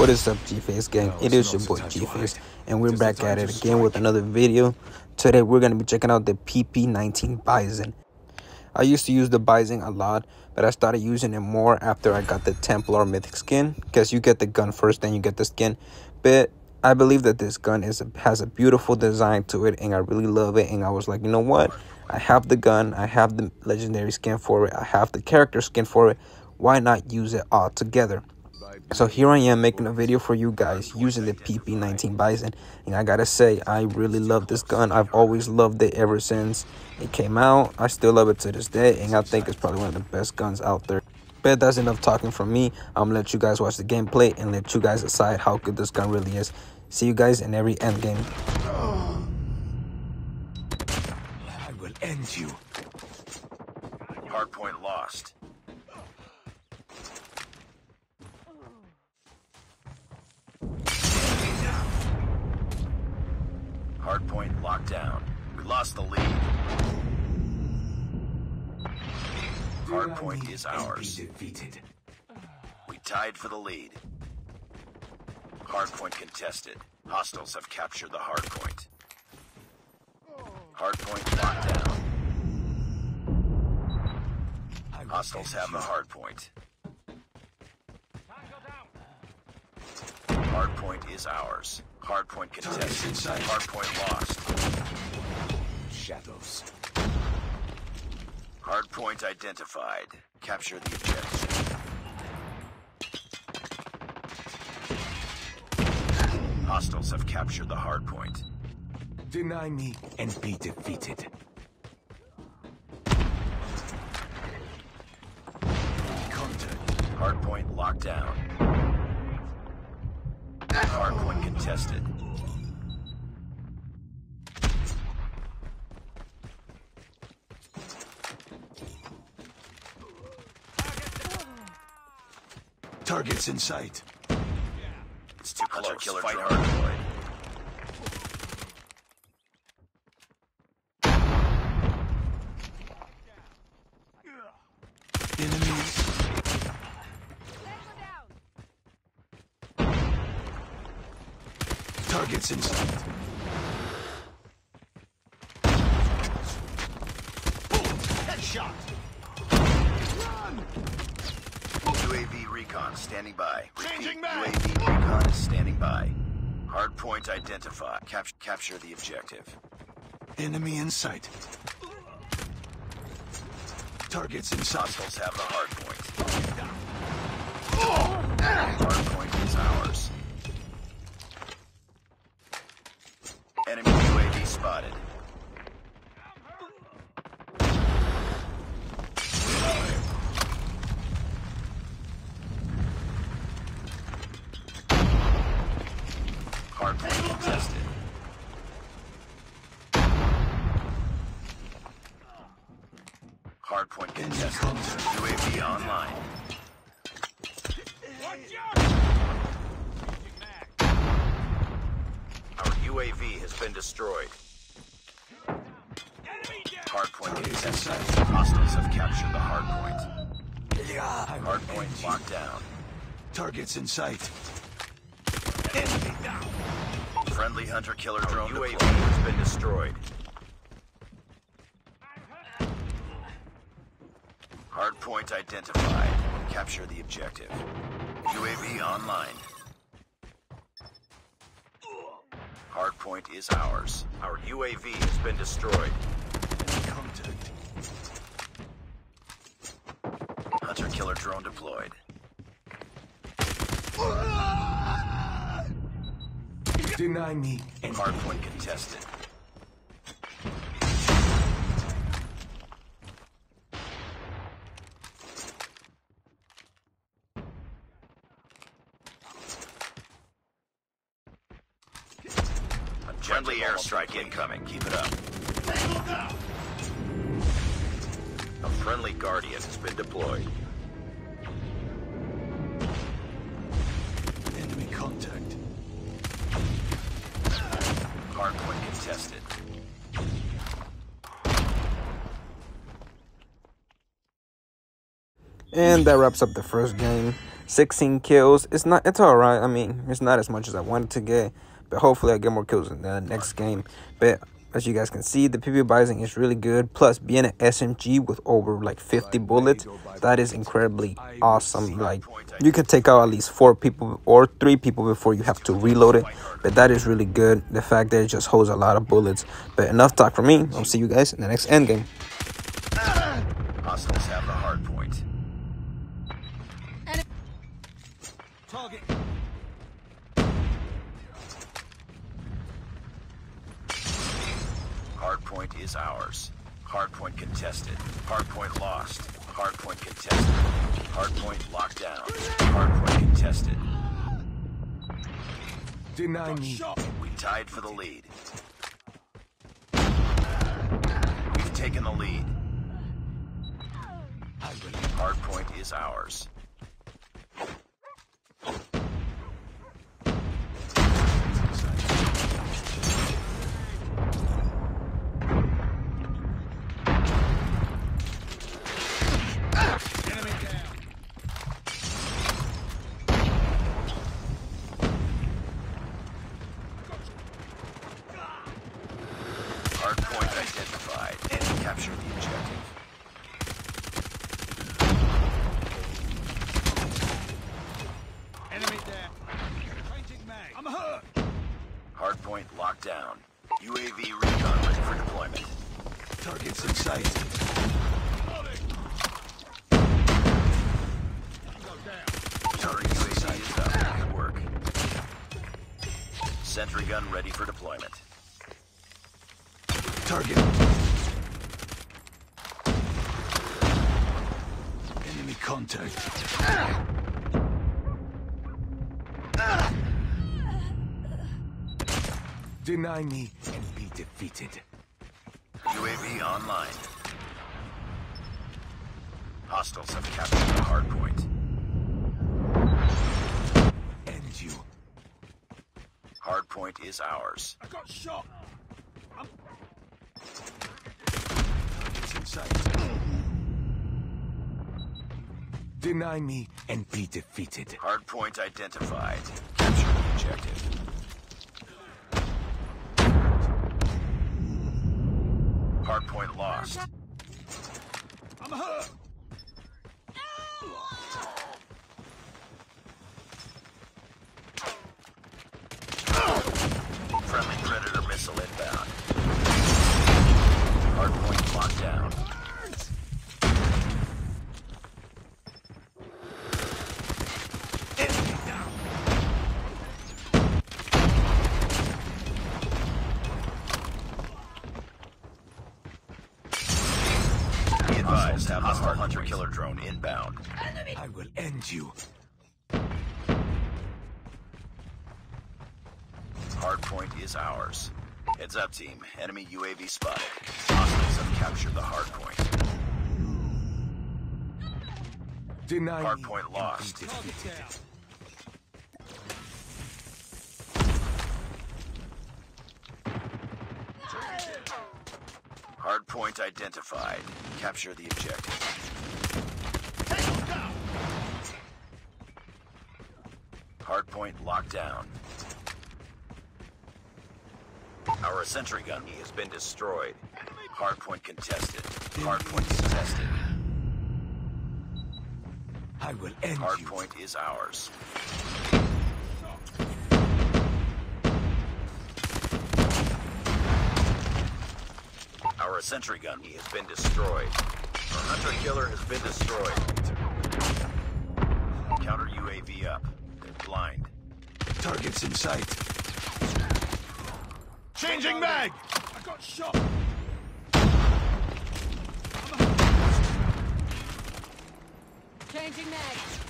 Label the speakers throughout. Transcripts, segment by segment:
Speaker 1: What is up, G-Face gang? It is your boy G-Face, and we're back at it again with another video. Today, we're going to be checking out the PP19 Bizon. I used to use the Bizon a lot, but I started using it more after I got the Templar Mythic skin, because you get the gun first, then you get the skin. But I believe that this gun is a, has a beautiful design to it, and I really love it, and I was like, you know what? I have the gun, I have the legendary skin for it, I have the character skin for it, why not use it all together? So here I am making a video for you guys using the PP19 Bizon. And I gotta say, I really love this gun. I've always loved it ever since it came out. I still love it to this day. And I think it's probably one of the best guns out there. But that's enough talking from me. I'm gonna let you guys watch the gameplay and let you guys decide how good this gun really is. See you guys in every end game.
Speaker 2: I will end you.
Speaker 3: Hardpoint lost. Hardpoint is ours.
Speaker 2: defeated.
Speaker 3: We tied for the lead. Hardpoint contested. Hostiles have captured the hardpoint. Hardpoint locked down. Hostiles have the hardpoint. Hardpoint is ours. Hardpoint contested. Hardpoint lost.
Speaker 2: Shadows.
Speaker 3: Hardpoint identified. Capture the objective. Hostiles have captured the hardpoint.
Speaker 2: Deny me and be defeated. Contact.
Speaker 3: Hardpoint locked down. Hardpoint contested.
Speaker 2: Targets in sight.
Speaker 3: It's too close. Killer Fight drone deployed.
Speaker 2: Targets in sight.
Speaker 3: UAV recon standing by. Repeat. UAV recon is standing by. Hardpoint identified. Cap capture the objective.
Speaker 2: Enemy in sight. Targets in sight.
Speaker 3: Hostiles have the hardpoint. Hardpoint is ours. Enemy UAV spotted. Hardpoint contested. Hardpoint contested. UAV online. Our UAV has been destroyed. Hardpoint contested. Hostiles have captured the hardpoint. Hardpoint locked down.
Speaker 2: Targets in sight.
Speaker 3: Friendly hunter killer drone UAV has been destroyed. Hardpoint identified. Capture the objective. UAV online. Hardpoint is ours. Our UAV has been destroyed. Hunter killer drone deployed.
Speaker 2: Deny me and
Speaker 3: Hardpoint contested. Friendly airstrike incoming. Keep it up. A friendly Guardian has been deployed. Contested.
Speaker 1: And that wraps up the first game. 16 kills. It's not. It's all right. I mean, it's not as much as I wanted to get, but hopefully I get more kills in the next game. But as you guys can see, the PP Bizon is really good. Plus, being an SMG with over like 50 bullets, that is incredibly awesome. Like, you can take out at least four people or three people before you have to reload it. But that is really good. The fact that it just holds a lot of bullets. But enough talk for me. I'll see you guys in the next end game.
Speaker 3: Hardpoint is ours. Hardpoint contested. Hardpoint lost. Hardpoint contested. Hardpoint locked down. Hardpoint contested.
Speaker 2: Deny me.
Speaker 3: We tied for the lead. We've taken the lead. Hardpoint is ours. Hardpoint identified and capture the
Speaker 2: contact. Deny me and be defeated.
Speaker 3: UAV online. Hostiles have captured the hardpoint.
Speaker 2: End you.
Speaker 3: Hardpoint is ours.
Speaker 2: I got shot. Targets in sight. Deny me and be defeated.
Speaker 3: Hardpoint identified. Capture the objective. Hardpoint lost.
Speaker 2: I'm hurt.
Speaker 3: Advised, have hostile hunter killer drone inbound.
Speaker 2: I will end you.
Speaker 3: Hardpoint is ours. Heads up, team. Enemy UAV spotted. Hostiles have captured the hardpoint.
Speaker 2: Deny me.
Speaker 3: Hardpoint
Speaker 2: and
Speaker 3: lost. Hardpoint identified. Capture the objective. Hardpoint locked down. Our sentry gun has been destroyed. Hardpoint contested. Hardpoint contested.
Speaker 2: I will end.
Speaker 3: Hardpoint is ours. Our sentry gun He has been destroyed. Our hunter killer has been destroyed. Counter UAV up. They're blind.
Speaker 2: Targets in sight. Changing mag. I got shot.
Speaker 4: Changing mag.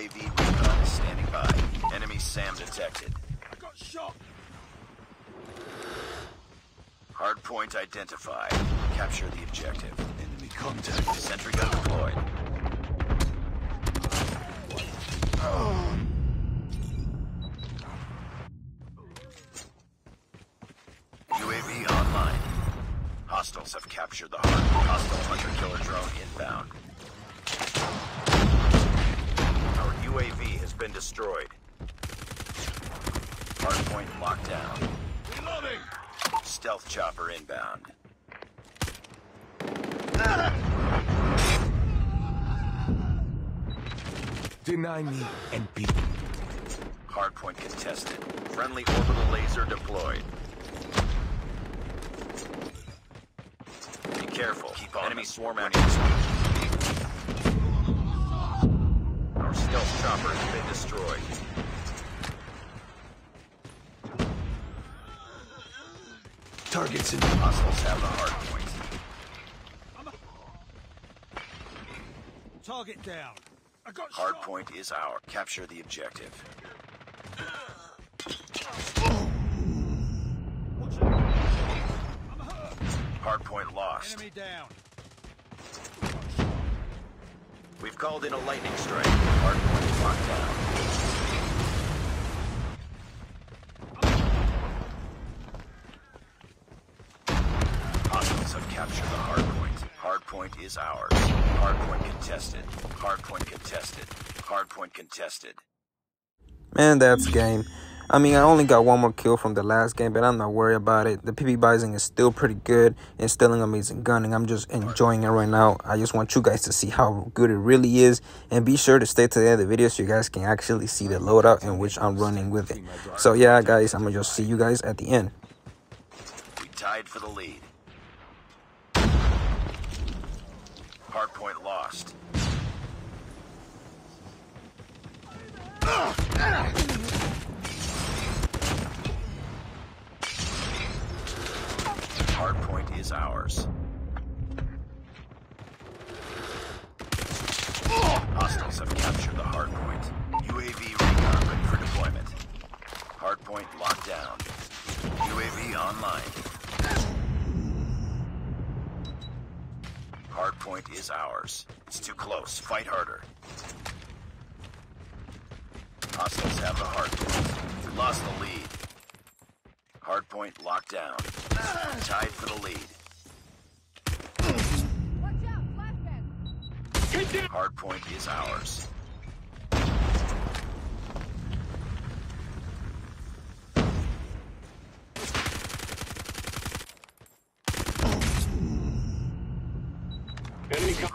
Speaker 3: UAV recon is standing by. Enemy SAM detected.
Speaker 2: I got shot!
Speaker 3: Hardpoint identified. Capture the objective.
Speaker 2: Enemy contact.
Speaker 3: Sentry gun deployed. Oh. UAV online. Hostiles have captured the hardpoint. Destroyed. Hardpoint locked down.
Speaker 2: Reloading!
Speaker 3: Stealth chopper inbound.
Speaker 4: Deny me and beat
Speaker 3: Hardpoint contested. Friendly orbital laser deployed. Be careful. Keep on. Enemy swarm active. Stealth chopper has been destroyed.
Speaker 4: targets in
Speaker 3: Hostiles have the hardpoint.
Speaker 2: Target down. I got shot.
Speaker 3: Hardpoint is our. Capture the objective.
Speaker 2: Watch out. I'm hurt.
Speaker 3: Hardpoint lost.
Speaker 2: Enemy down.
Speaker 3: We've called in a lightning strike. Hardpoint locked down. Hardpoint is ours. Hardpoint contested. Hardpoint contested. Hardpoint contested.
Speaker 1: Man, that's game. I mean, I only got one more kill from the last game, but I'm not worried about it. The PP Bizon is still pretty good and still an amazing gunning. I'm just enjoying it right now. I just want you guys to see how good it really is. And be sure to stay to the end of the video so you guys can actually see the loadout in which I'm running with it. So yeah, guys, I'm going to just see you guys at the end.
Speaker 3: We tied for the lead. Hardpoint lost. Hardpoint is ours. Hostiles have captured the hardpoint. UAV recon ready for deployment. Hardpoint locked down. UAV online. Hardpoint is ours. It's too close. Fight harder. Hostiles have the hardpoint. We lost the lead. Hardpoint locked down. Tied for the lead.
Speaker 5: Watch out, flashbang!
Speaker 3: Hardpoint is ours.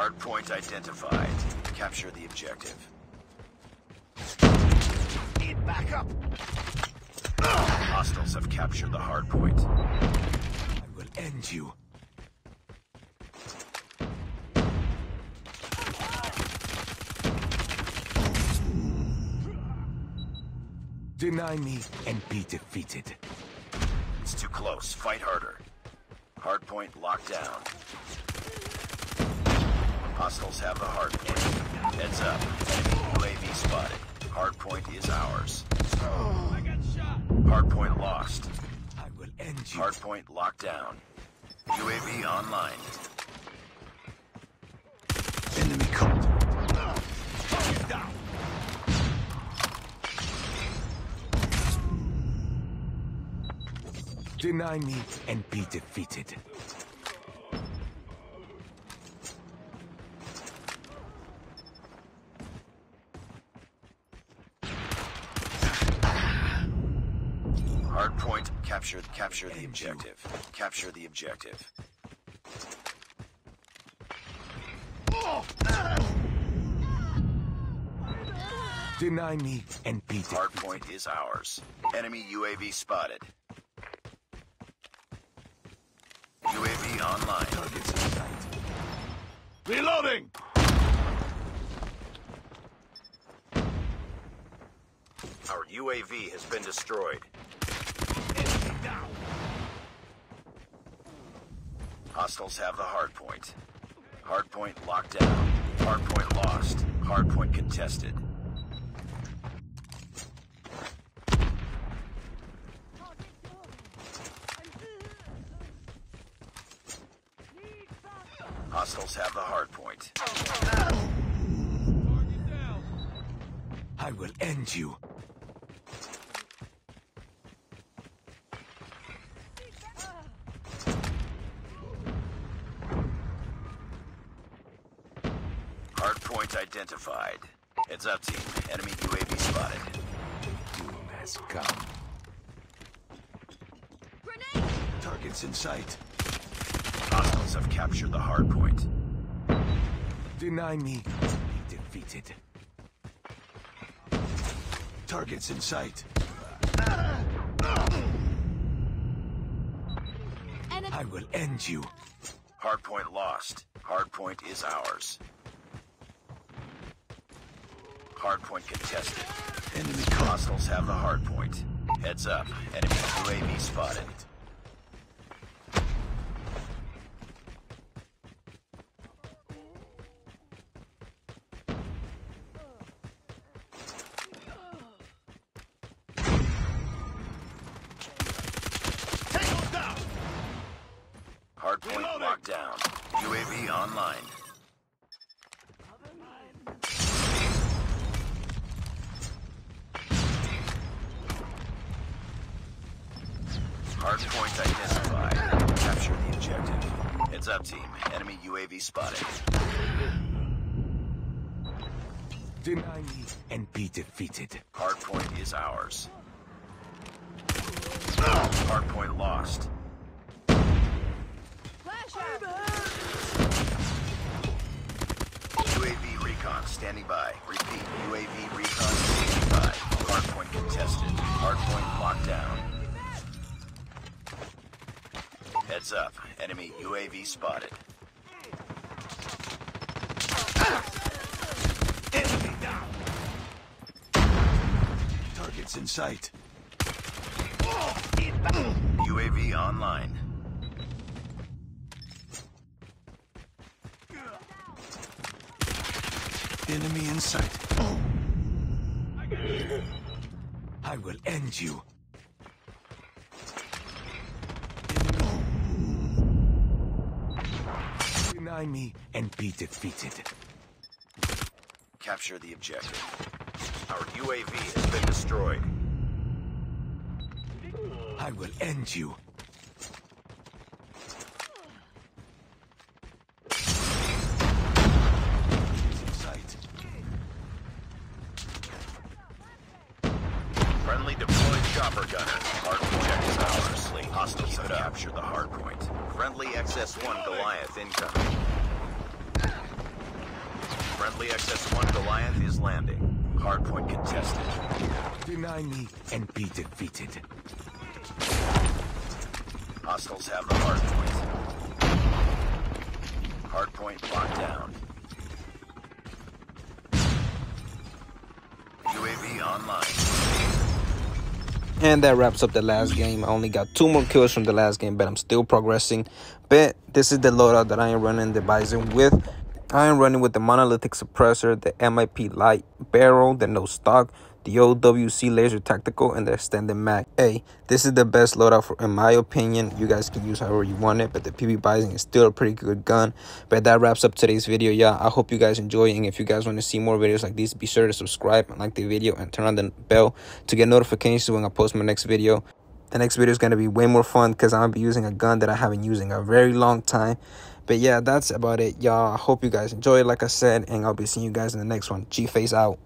Speaker 3: Hardpoint identified. Capture the objective.
Speaker 2: Need backup.
Speaker 3: Hostiles have captured the hardpoint.
Speaker 4: I will end you. Deny me and be defeated.
Speaker 3: It's too close. Fight harder. Hardpoint locked down. Hostiles have the hardpoint. Heads up. UAV spotted. Hardpoint is ours.
Speaker 2: Shot.
Speaker 3: Hardpoint lost.
Speaker 4: I will end you.
Speaker 3: Hardpoint locked down. UAV online.
Speaker 4: Enemy.
Speaker 2: Target down.
Speaker 4: Deny me and be defeated.
Speaker 3: Capture capture the objective. Capture the objective.
Speaker 4: Deny me and beat defeated.
Speaker 3: Hardpoint is ours. Enemy UAV spotted. UAV online.
Speaker 4: Targets in sight.
Speaker 2: Reloading.
Speaker 3: Our UAV has been destroyed. Hostiles have the hardpoint. Hardpoint locked down. Hardpoint lost. Hardpoint contested. Hostiles have the hardpoint.
Speaker 4: I will end you.
Speaker 3: Hardpoint identified. Heads up, team. Enemy UAV spotted.
Speaker 4: Doom has come.
Speaker 5: Grenade!
Speaker 4: Targets in sight.
Speaker 3: Hostiles have captured the hardpoint.
Speaker 4: Deny me, be defeated. Targets in sight.
Speaker 5: Enemy.
Speaker 4: I will end you.
Speaker 3: Hardpoint lost. Hardpoint is ours. Hardpoint contested.
Speaker 4: Enemy
Speaker 3: Hostiles have the hardpoint. Heads up. Enemy UAV spotted. Hardpoint locked down. UAV online. Spotted.
Speaker 4: Deny me and be defeated.
Speaker 3: Hardpoint is ours. Hardpoint lost. UAV recon standing by. Repeat, UAV recon standing by. Hardpoint contested. Hardpoint locked down. Heads up. Enemy UAV spotted.
Speaker 4: Enemy down. Targets in sight.
Speaker 3: UAV online.
Speaker 4: Enemy in sight. I will end you. Deny me and be defeated.
Speaker 3: Capture the objective. Our UAV has been destroyed.
Speaker 4: I will end you.
Speaker 3: Friendly deployed chopper gunner. Hardpoint is ours. Hostiles have captured the hardpoint. Friendly XS-1 Goliath incoming. Friendly XS-1 Goliath is landing. Hardpoint contested.
Speaker 4: Deny me and be defeated.
Speaker 3: Hostiles have the hardpoint. Hardpoint locked down. UAV online.
Speaker 1: And that wraps up the last game. I only got two more kills from the last game, but I'm still progressing. But this is the loadout that I am running the Bizon with. I am running with the monolithic suppressor, the MIP light barrel, the no stock, the OWC laser tactical, and the extended mag. Hey, this is the best loadout for, in my opinion. You guys can use however you want it, but the PB Bizon is still a pretty good gun. But that wraps up today's video. Yeah, I hope you guys enjoy. And if you guys want to see more videos like these, be sure to subscribe and like the video and turn on the bell to get notifications when I post my next video. The next video is going to be way more fun because I'm going to be using a gun that I haven't used in a very long time. But yeah, that's about it, y'all. I hope you guys enjoyed, like I said, and I'll be seeing you guys in the next one. G-Face out.